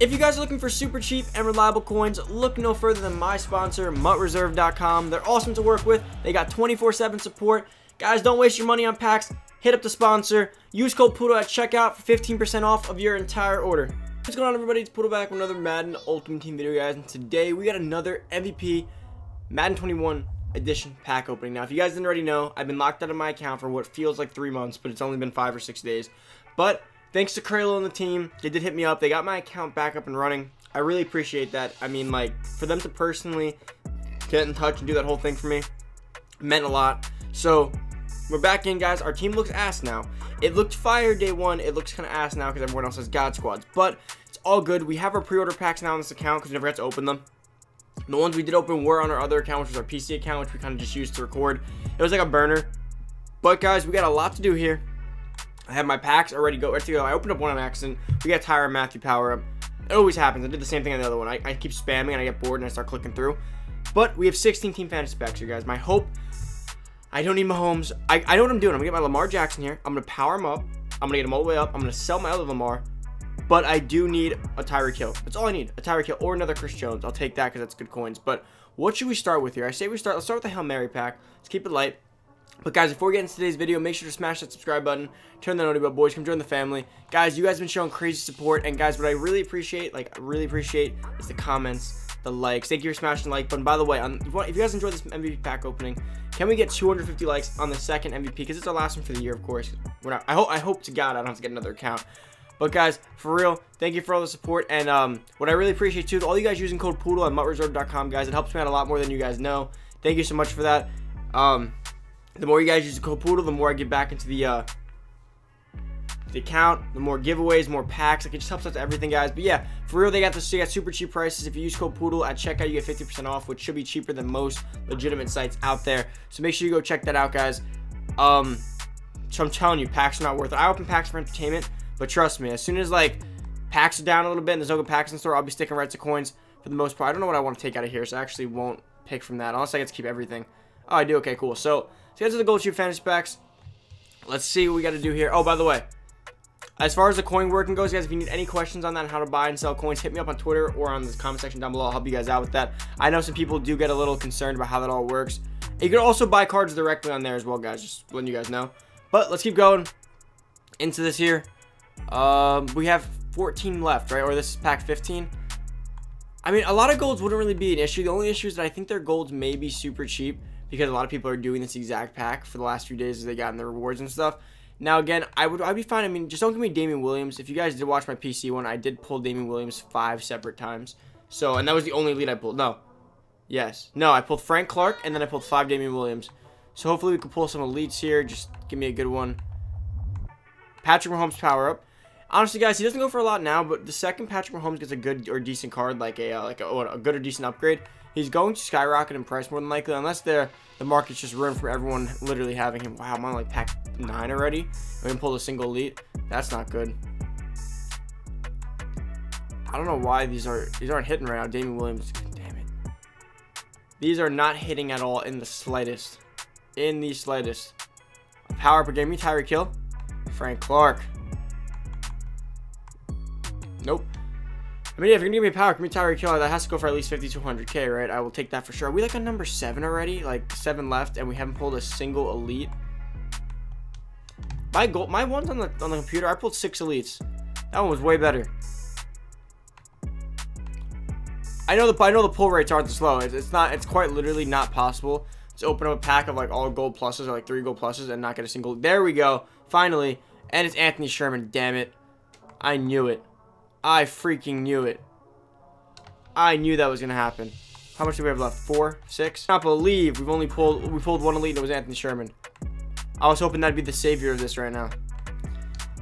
If you guys are looking for super cheap and reliable coins, look no further than my sponsor, MUTReserve.com. They're awesome to work with. They got 24-7 support. Guys, don't waste your money on packs. Hit up the sponsor. Use code Poodle at checkout for 15% off of your entire order. What's going on, everybody? It's Poodle back with another Madden Ultimate Team video, guys. And today, we got another MVP Madden 21 edition pack opening. Now, if you guys didn't already know, I've been locked out of my account for what feels like three months, but it's only been five or six days. But thanks to Kralo and the team, they did hit me up. They got my account back up and running. I really appreciate that. I mean, like, for them to personally get in touch and do that whole thing for me meant a lot. So, we're back in, guys. Our team looks ass now. It looked fire day one. It looks kind of ass now because everyone else has God squads. But it's all good. We have our pre-order packs now on this account because we never got to open them. The ones we did open were on our other account, which was our PC account, which we kind of just used to record. It was like a burner. But guys, we got a lot to do here. I have my packs already go ready to go. I opened up one on accident. We got Tyrann Mathieu power up. It always happens. I did the same thing on the other one. I, I keep spamming and I get bored and I start clicking through. But we have 16 team fantasy packs here, guys. My hope, I don't need Mahomes. I, I know what I'm doing. I'm going to get my Lamar Jackson here. I'm going to power him up. I'm going to get him all the way up. I'm going to sell my other Lamar. But I do need a Tyreek Hill. That's all I need. A Tyreek Hill or another Chris Jones. I'll take that because that's good coins. But what should we start with here? I say we start. Let's start with the Hail Mary pack. Let's keep it light. But guys, before we get into today's video, make sure to smash that subscribe button, turn the notification bell, boys, come join the family. Guys, you guys have been showing crazy support, and guys, what I really appreciate, like, I really appreciate is the comments, the likes. Thank you for smashing the like button. By the way, on, if you guys enjoyed this MVP pack opening, can we get 250 likes on the second MVP? Because it's our last one for the year, of course. We're not. I hope. I hope to God I don't have to get another account. But guys, for real, thank you for all the support. And um, what I really appreciate too is all you guys using code Poodle at MUTReserve.com, guys. It helps me out a lot more than you guys know. Thank you so much for that. Um, the more you guys use the code Poodle, the more I get back into the uh, the account, the more giveaways, more packs. Like it just helps out everything, guys. But yeah, for real, they got this. They got super cheap prices. If you use code Poodle at checkout, you get 50% off, which should be cheaper than most legitimate sites out there. So make sure you go check that out, guys. Um, so I'm telling you, packs are not worth it. I open packs for entertainment. But trust me, as soon as like packs are down a little bit and there's no good packs in store, I'll be sticking right to coins for the most part. I don't know what I want to take out of here, so I actually won't pick from that unless I get to keep everything. Oh, I do. Okay, cool. So, let's the Gold Shoe Fantasy Packs. Let's see what we got to do here. Oh, by the way, as far as the coin working goes, guys, if you need any questions on that, on how to buy and sell coins, hit me up on Twitter or on the comment section down below. I'll help you guys out with that. I know some people do get a little concerned about how that all works. You can also buy cards directly on there as well, guys. Just letting you guys know. But let's keep going into this here. Um, we have 14 left, right? Or this is pack 15. I mean, a lot of golds wouldn't really be an issue. The only issue is that I think their golds may be super cheap because a lot of people are doing this exact pack for the last few days as they got in the rewards and stuff. Now, again, I would I'd be fine. I mean, just don't give me Damien Williams. If you guys did watch my PC one, I did pull Damien Williams five separate times. So, and that was the only lead I pulled. No. Yes. No, I pulled Frank Clark, and then I pulled five Damien Williams. So, hopefully we can pull some elites here. Just give me a good one. Patrick Mahomes power up. Honestly, guys, he doesn't go for a lot now, but the second Patrick Mahomes gets a good or decent card, like a uh, like a, a, good or decent upgrade, he's going to skyrocket in price more than likely, unless the the market's just ruined from everyone literally having him. Wow, I'm on like pack nine already. We can pull a single elite. That's not good. I don't know why these are these aren't hitting right now. Damien Williams, damn it. These are not hitting at all in the slightest. In the slightest. Power up again. Me Tyreek. Frank Clark. I mean, if you're gonna give me a power, give me Tyreek Hill. That has to go for at least 5200k, right? I will take that for sure. Are we like on number seven already? Like seven left, and we haven't pulled a single elite. My goal, my ones on the on the computer, I pulled six elites. That one was way better. I know the I know the pull rates aren't this low. It's, it's not. It's quite literally not possible to open up a pack of like all gold pluses or like three gold pluses and not get a single. There we go. Finally, and it's Anthony Sherman. Damn it, I knew it. I freaking knew it. I knew that was gonna happen. How much do we have left? Four, six. I can't believe we've only pulled we pulled one elite. And it was Anthony Sherman. I was hoping that'd be the savior of this right now.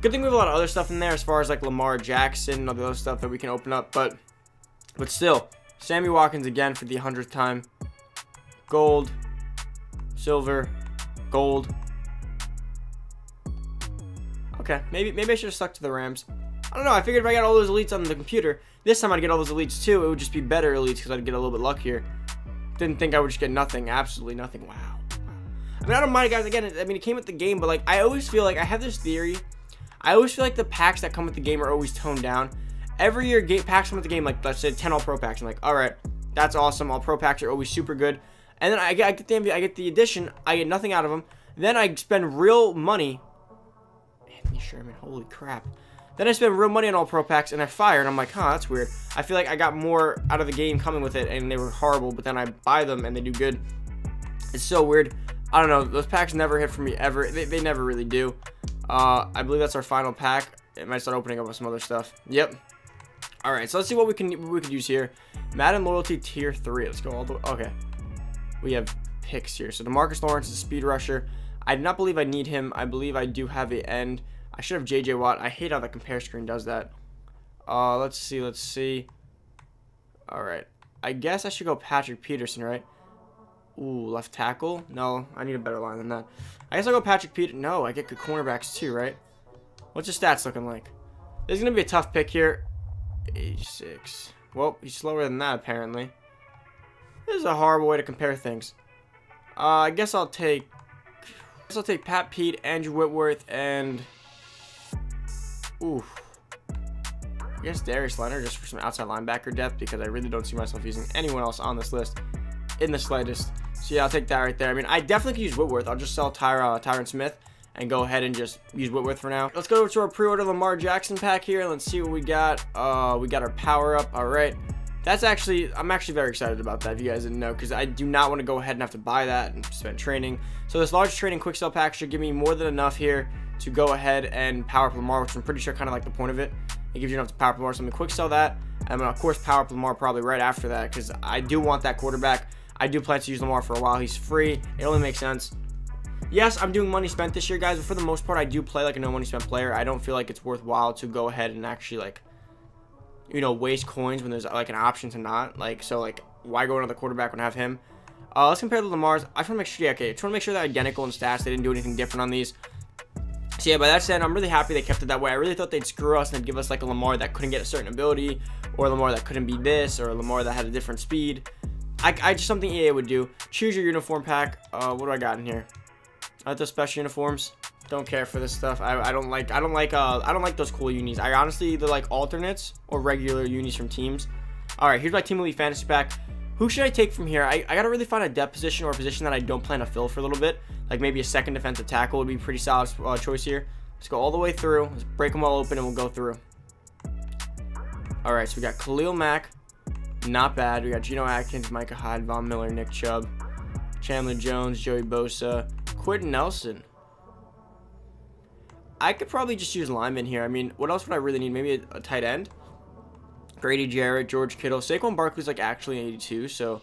Good thing we have a lot of other stuff in there as far as like Lamar Jackson and other stuff that we can open up, but but still, Sammy Watkins again for the hundredth time. Gold, silver, gold. Okay, maybe maybe I should have stuck to the Rams. I don't know. I figured if I got all those elites on the computer, this time I'd get all those elites too. It would just be better elites because I'd get a little bit luckier. Didn't think I would just get nothing. Absolutely nothing. Wow. I mean, I don't mind, guys. Again, I mean, it came with the game, but like, I always feel like I have this theory. I always feel like the packs that come with the game are always toned down. every year packs come with the game like let's say 10 all pro packs. I'm like, all right, that's awesome. All pro packs are always super good. And then I get, I get the I get the edition. I get nothing out of them. Then I spend real money. Anthony Sherman, holy crap. Then I spend real money on all pro packs and I fire and I'm like, huh, that's weird. I feel like I got more out of the game coming with it and they were horrible, but then I buy them and they do good. It's so weird. I don't know. Those packs never hit for me ever. They, they never really do. Uh, I believe that's our final pack. It might start opening up with some other stuff. Yep. All right, so let's see what we can what we could use here. Madden loyalty tier three. Let's go all the way. Okay, we have picks here. So Demarcus Lawrence is a speed rusher. I do not believe I need him. I believe I do have a end. I should have JJ Watt. I hate how the compare screen does that. Uh, let's see. Let's see. All right. I guess I should go Patrick Peterson, right? Ooh, left tackle? No, I need a better line than that. I guess I'll go Patrick Peterson. No, I get good cornerbacks too, right? What's his stats looking like? This is going to be a tough pick here. 86. Well, he's slower than that, apparently. This is a horrible way to compare things. Uh, I guess I'll take... I guess I'll take Pat Pete, Andrew Whitworth, and... Oof. I guess Darius Leonard just for some outside linebacker depth because I really don't see myself using anyone else on this list in the slightest. So yeah, I'll take that right there. I mean, I definitely could use Whitworth. I'll just sell Tyra, Tyron Smith and go ahead and just use Whitworth for now. Let's go over to our pre-order Lamar Jackson pack here. Let's see what we got. Uh, we got our power up. All right. That's actually, I'm actually very excited about that if you guys didn't know, because I do not want to go ahead and have to buy that and spend training. So this large training quick sell pack should give me more than enough here to go ahead and power up Lamar, which I'm pretty sure kind of like the point of it. It gives you enough to power up Lamar, so I'm going to quick sell that. And of course power up Lamar probably right after that, because I do want that quarterback. I do plan to use Lamar for a while. He's free. It only makes sense. Yes, I'm doing money spent this year, guys, but for the most part, I do play like a no money spent player. I don't feel like it's worthwhile to go ahead and actually, like, you know, waste coins when there's, like, an option to not. Like, so, like, why go another quarterback when I have him? Uh, let's compare the Lamar's. I just want to make sure, yeah, okay, I just want to make sure they're identical in stats. They didn't do anything different on these. So, yeah, by that said, I'm really happy they kept it that way. I really thought they'd screw us and give us, like, a Lamar that couldn't get a certain ability, or a Lamar that couldn't be this, or a Lamar that had a different speed. I, I just something EA would do. Choose your uniform pack. Uh, what do I got in here? I like the special uniforms. Don't care for this stuff. I, I don't like I don't like uh I don't like those cool unis. I honestly either like alternates or regular unis from teams. All right, here's my team elite fantasy pack. Who should I take from here? I, I gotta really find a depth position or a position that I don't plan to fill for a little bit. Like maybe a second defensive tackle would be pretty solid uh, choice here. Let's go all the way through. Let's break them all open and we'll go through. All right, so we got Khalil Mack, not bad. We got Geno Atkins, Micah Hyde, Von Miller, Nick Chubb, Chandler Jones, Joey Bosa, Quenton Nelson. I could probably just use lineman here. I mean, what else would I really need? Maybe a, a tight end? Grady Jarrett, George Kittle. Saquon Barkley's like actually an 82, so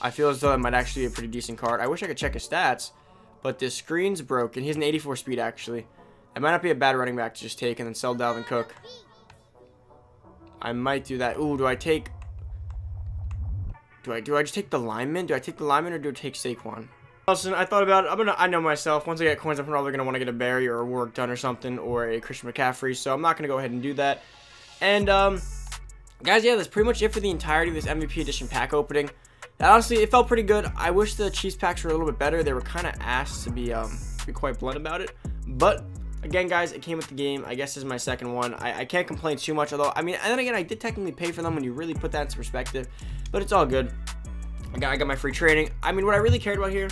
I feel as though that might actually be a pretty decent card. I wish I could check his stats, but this screen's broken. He's an 84 speed, actually. It might not be a bad running back to just take and then sell Dalvin Cook. I might do that. Ooh, do I take do I do I just take the lineman? Do I take the lineman or do I take Saquon? Listen, I thought about it. I'm gonna. I know myself. Once I get coins, I'm probably gonna want to get a Barry or a work done or something, or a Christian McCaffrey. So I'm not gonna go ahead and do that. And um, guys, yeah, that's pretty much it for the entirety of this MVP edition pack opening. And honestly, it felt pretty good. I wish the Chiefs packs were a little bit better. They were kind of asked to be um, be quite blunt about it. But again, guys, it came with the game. I guess is my second one. I, I can't complain too much, although I mean, and then again, I did technically pay for them when you really put that into perspective. But it's all good. I got, I got my free training. I mean, what I really cared about here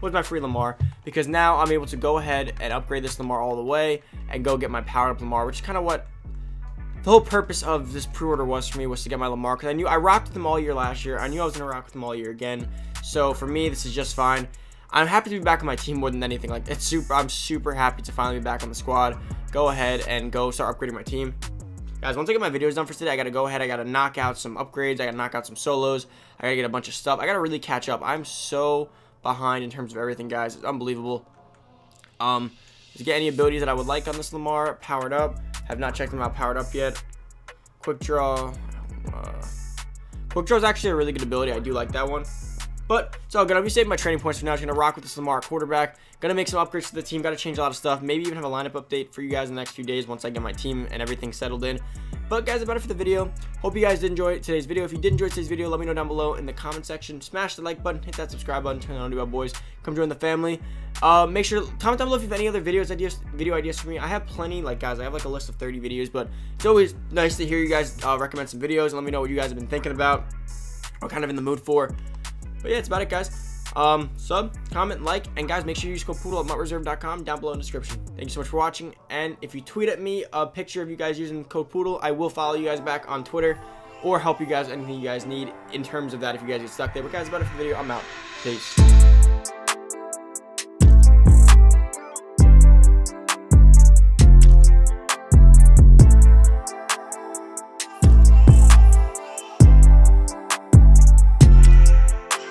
was my free Lamar because now I'm able to go ahead and upgrade this Lamar all the way and go get my powered up Lamar, which is kind of what the whole purpose of this pre-order was for me was to get my Lamar because I knew I rocked with them all year last year. I knew I was going to rock with them all year again. So for me, this is just fine. I'm happy to be back on my team more than anything. Like it's super. I'm super happy to finally be back on the squad. Go ahead and go start upgrading my team. Guys, once I get my videos done for today, I got to go ahead. I got to knock out some upgrades. I got to knock out some solos. I got to get a bunch of stuff. I got to really catch up. I'm so behind in terms of everything, guys. It's unbelievable. Um, to get any abilities that I would like on this Lamar powered up. Have not checked them out powered up yet. Quick draw. Uh, quick draw is actually a really good ability. I do like that one. But it's all good. Going to save my training points for now. I'm going to rock with this Lamar quarterback. Going to make some upgrades to the team. Got to change a lot of stuff. Maybe even have a lineup update for you guys in the next few days once I get my team and everything settled in. But guys, about it for the video. Hope you guys did enjoy today's video. If you did enjoy today's video, let me know down below in the comment section. Smash the like button, hit that subscribe button, turn on to our boys. Come join the family. Uh, make sure comment down below if you have any other videos ideas, video ideas for me. I have plenty. Like guys, I have like a list of 30 videos, but it's always nice to hear you guys uh, recommend some videos and let me know what you guys have been thinking about or kind of in the mood for. But yeah, it's about it, guys. Um, sub, comment, like, and guys, make sure you use code Poodle at MUTReserve.com down below in the description. Thank you so much for watching, and if you tweet at me a picture of you guys using code Poodle, I will follow you guys back on Twitter or help you guys anything you guys need in terms of that if you guys get stuck there. But guys, about it for the video. I'm out. Peace.